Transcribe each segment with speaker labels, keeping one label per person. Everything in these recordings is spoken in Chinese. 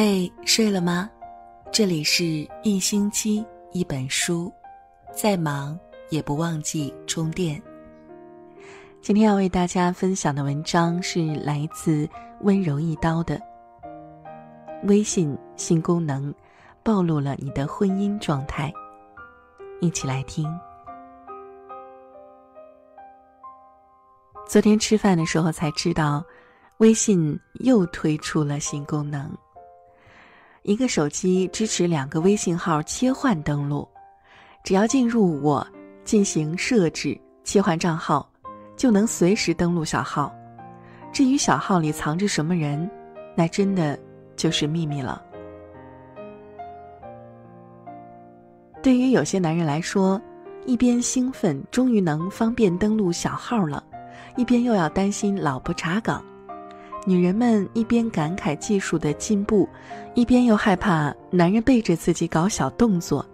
Speaker 1: 嘿，睡了吗？这里是一星期一本书，再忙也不忘记充电。今天要为大家分享的文章是来自温柔一刀的。微信新功能暴露了你的婚姻状态，一起来听。昨天吃饭的时候才知道，微信又推出了新功能。一个手机支持两个微信号切换登录，只要进入我进行设置切换账号，就能随时登录小号。至于小号里藏着什么人，那真的就是秘密了。对于有些男人来说，一边兴奋终于能方便登录小号了，一边又要担心老婆查岗。女人们一边感慨技术的进步，一边又害怕男人背着自己搞小动作，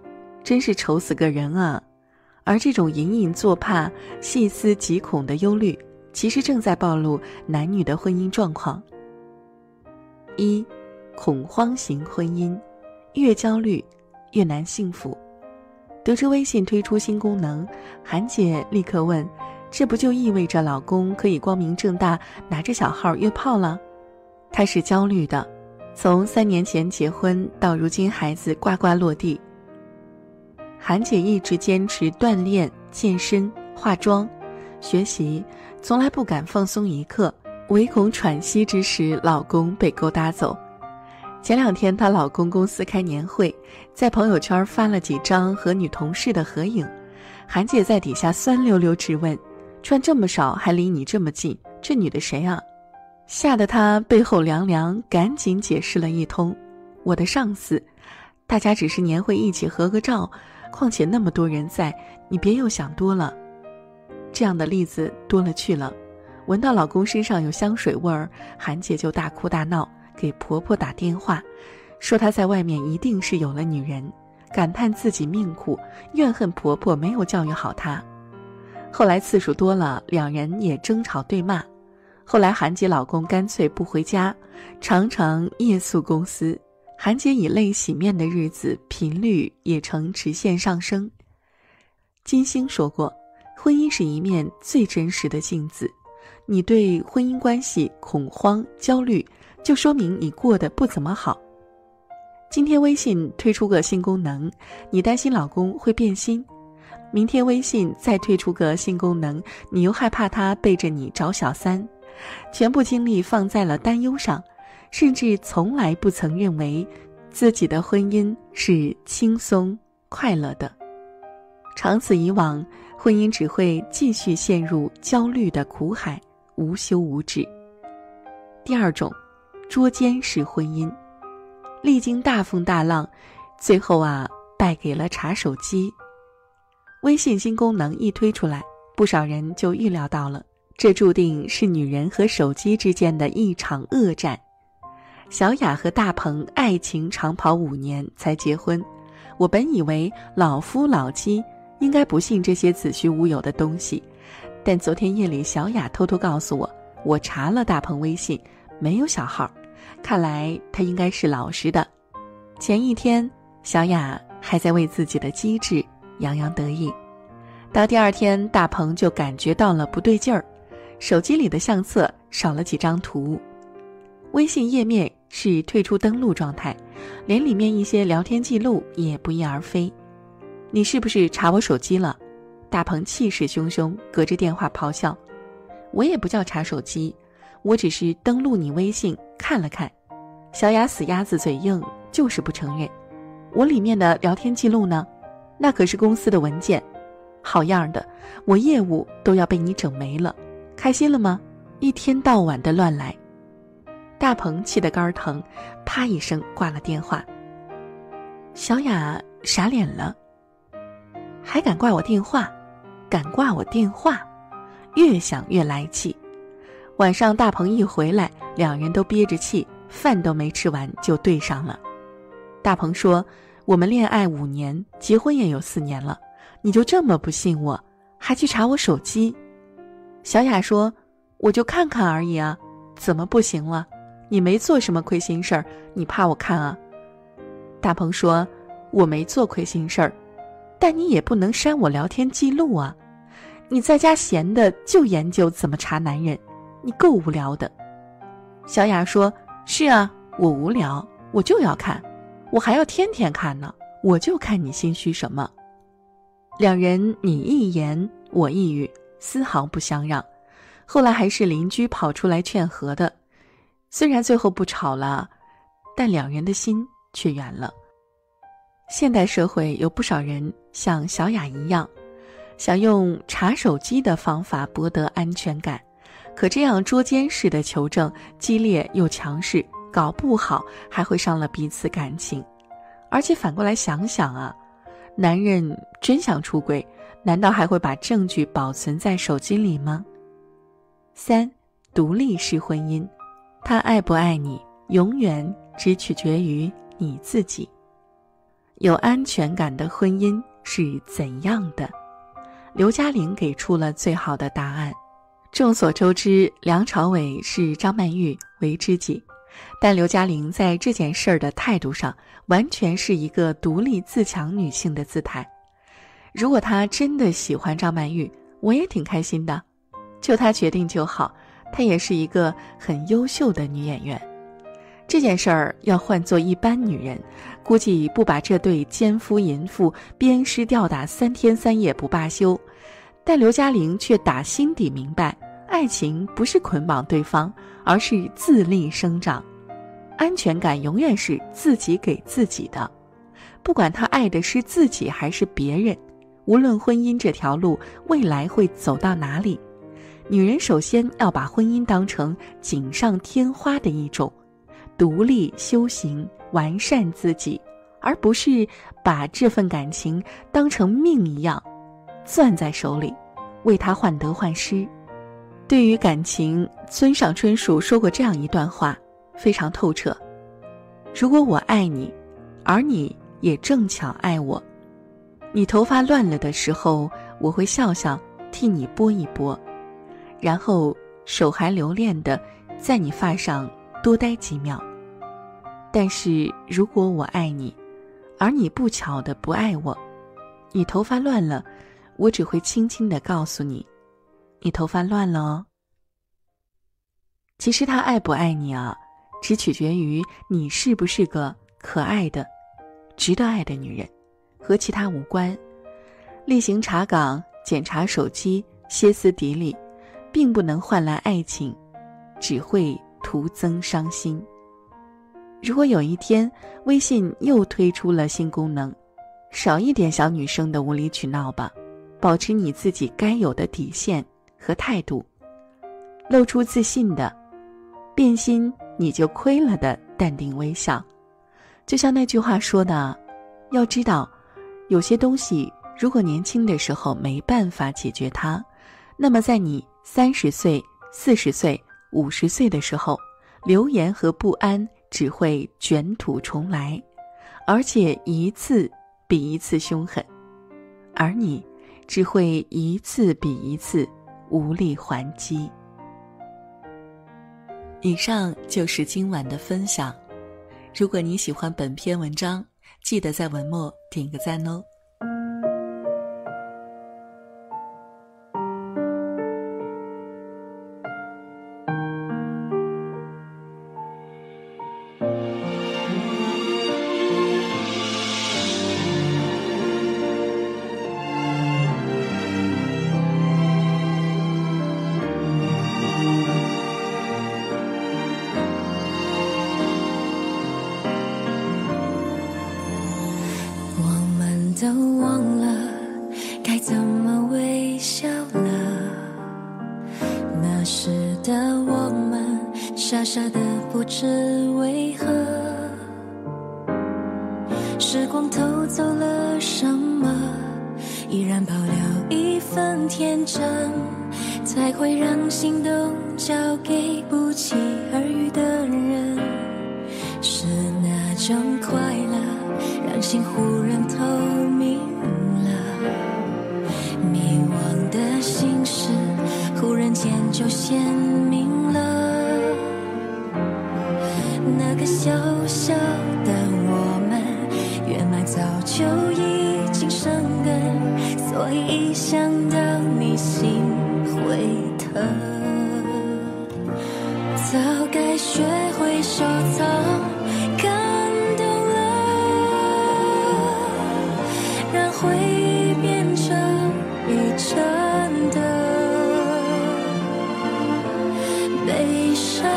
Speaker 1: 真是愁死个人啊！而这种隐隐作怕、细思极恐的忧虑，其实正在暴露男女的婚姻状况。一，恐慌型婚姻，越焦虑越难幸福。得知微信推出新功能，韩姐立刻问。这不就意味着老公可以光明正大拿着小号约炮了？她是焦虑的。从三年前结婚到如今孩子呱呱落地，韩姐一直坚持锻炼、健身、化妆、学习，从来不敢放松一刻，唯恐喘息之时老公被勾搭走。前两天她老公公司开年会，在朋友圈发了几张和女同事的合影，韩姐在底下酸溜溜质问。穿这么少还离你这么近，这女的谁啊？吓得他背后凉凉，赶紧解释了一通：“我的上司，大家只是年会一起合个照，况且那么多人在，你别又想多了。”这样的例子多了去了。闻到老公身上有香水味儿，韩姐就大哭大闹，给婆婆打电话，说她在外面一定是有了女人，感叹自己命苦，怨恨婆婆没有教育好她。后来次数多了，两人也争吵对骂。后来韩姐老公干脆不回家，常常夜宿公司。韩姐以泪洗面的日子频率也呈直线上升。金星说过，婚姻是一面最真实的镜子。你对婚姻关系恐慌焦虑，就说明你过得不怎么好。今天微信推出个新功能，你担心老公会变心。明天微信再推出个新功能，你又害怕他背着你找小三，全部精力放在了担忧上，甚至从来不曾认为自己的婚姻是轻松快乐的。长此以往，婚姻只会继续陷入焦虑的苦海，无休无止。第二种，捉奸式婚姻，历经大风大浪，最后啊，败给了查手机。微信新功能一推出来，不少人就预料到了，这注定是女人和手机之间的一场恶战。小雅和大鹏爱情长跑五年才结婚，我本以为老夫老妻应该不信这些子虚乌有的东西，但昨天夜里小雅偷偷告诉我，我查了大鹏微信，没有小号，看来他应该是老实的。前一天，小雅还在为自己的机智。洋洋得意，到第二天，大鹏就感觉到了不对劲儿，手机里的相册少了几张图，微信页面是退出登录状态，连里面一些聊天记录也不翼而飞。你是不是查我手机了？大鹏气势汹汹，隔着电话咆哮：“我也不叫查手机，我只是登录你微信看了看。”小雅死鸭子嘴硬，就是不承认。我里面的聊天记录呢？那可是公司的文件，好样的！我业务都要被你整没了，开心了吗？一天到晚的乱来，大鹏气得肝疼，啪一声挂了电话。小雅傻脸了，还敢挂我电话？敢挂我电话？越想越来气。晚上大鹏一回来，两人都憋着气，饭都没吃完就对上了。大鹏说。我们恋爱五年，结婚也有四年了，你就这么不信我，还去查我手机？小雅说：“我就看看而已啊，怎么不行了？你没做什么亏心事儿，你怕我看啊？”大鹏说：“我没做亏心事儿，但你也不能删我聊天记录啊！你在家闲的就研究怎么查男人，你够无聊的。”小雅说：“是啊，我无聊，我就要看，我还要天天看呢，我就看你心虚什么。”两人你一言我一语，丝毫不相让。后来还是邻居跑出来劝和的，虽然最后不吵了，但两人的心却远了。现代社会有不少人像小雅一样，想用查手机的方法博得安全感，可这样捉奸式的求证激烈又强势，搞不好还会伤了彼此感情。而且反过来想想啊，男人真想出轨，难道还会把证据保存在手机里吗？三，独立式婚姻，他爱不爱你，永远只取决于你自己。有安全感的婚姻是怎样的？刘嘉玲给出了最好的答案。众所周知，梁朝伟是张曼玉为知己，但刘嘉玲在这件事儿的态度上，完全是一个独立自强女性的姿态。如果她真的喜欢张曼玉，我也挺开心的。就她决定就好，她也是一个很优秀的女演员。这件事儿要换做一般女人，估计不把这对奸夫淫妇鞭尸吊打三天三夜不罢休。但刘嘉玲却打心底明白，爱情不是捆绑对方，而是自立生长。安全感永远是自己给自己的，不管他爱的是自己还是别人，无论婚姻这条路未来会走到哪里。女人首先要把婚姻当成锦上添花的一种，独立修行完善自己，而不是把这份感情当成命一样，攥在手里，为他患得患失。对于感情，村上春树说过这样一段话，非常透彻：如果我爱你，而你也正巧爱我，你头发乱了的时候，我会笑笑替你拨一拨。然后手还留恋的，在你发上多待几秒。但是如果我爱你，而你不巧的不爱我，你头发乱了，我只会轻轻的告诉你，你头发乱了哦。其实他爱不爱你啊，只取决于你是不是个可爱的、值得爱的女人，和其他无关。例行查岗、检查手机、歇斯底里。并不能换来爱情，只会徒增伤心。如果有一天微信又推出了新功能，少一点小女生的无理取闹吧，保持你自己该有的底线和态度，露出自信的，变心你就亏了的淡定微笑。就像那句话说的，要知道，有些东西如果年轻的时候没办法解决它，那么在你。三十岁、四十岁、五十岁的时候，流言和不安只会卷土重来，而且一次比一次凶狠，而你只会一次比一次无力还击。以上就是今晚的分享，如果你喜欢本篇文章，记得在文末点个赞哦。
Speaker 2: 时光偷走了什么依然保留一份天真才会让心动交给不期而遇的人。是那种快乐让心忽然透明了迷惘的心事忽然间就鲜明了。那个小小的我血脉早就已经生根，所以一想到你心会疼。早该学会收藏感动了，让回忆变成一盏灯，悲伤。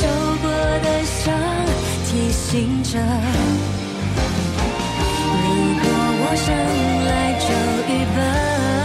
Speaker 2: 受过的伤提醒着。如果我生来就愚笨。